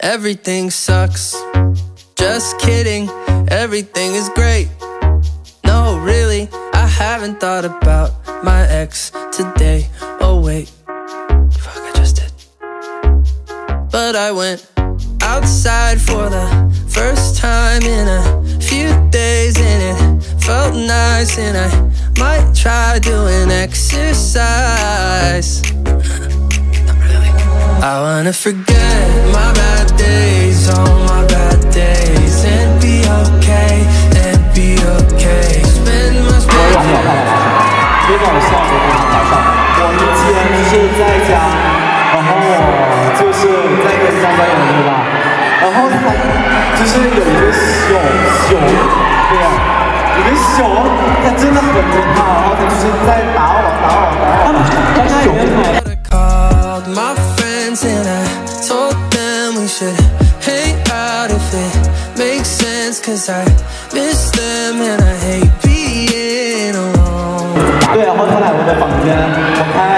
Everything sucks. Just kidding. Everything is great. No, really, I haven't thought about my ex today. Oh, wait. Fuck, I just did. But I went outside for the first time in a few days, and it felt nice, and I might try doing exercise. Not really. I wanna forget my bad 搞笑的，非常搞笑。我以前就是在家，然后就是在跟张专业对吧？然后他就是有一个熊熊，对呀，有个熊，它真的很可怕，然后它就是在打我打我打我，它熊。Cause I miss them and I hate 他来我的房间，我开，